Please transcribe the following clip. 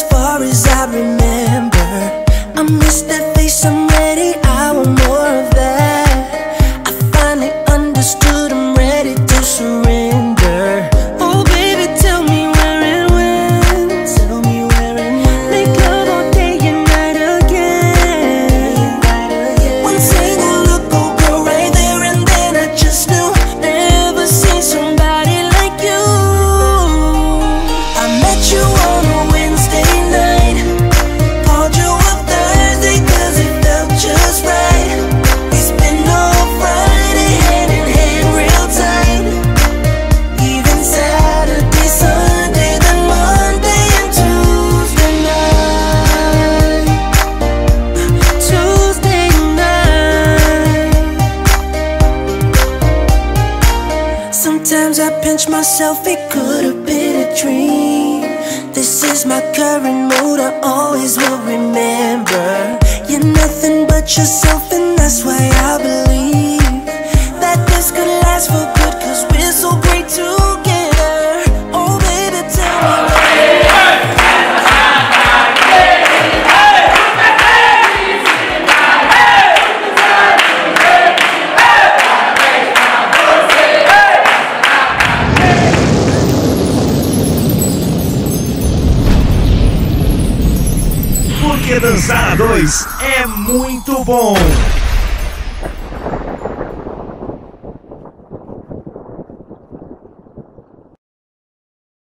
as far as I remember. I miss that face, I'm ready, I want more of that. I finally understood Sometimes I pinch myself, it could have been a dream. This is my current mood, I always will remember. You're nothing but yourself, Porque dançar a dois é muito bom.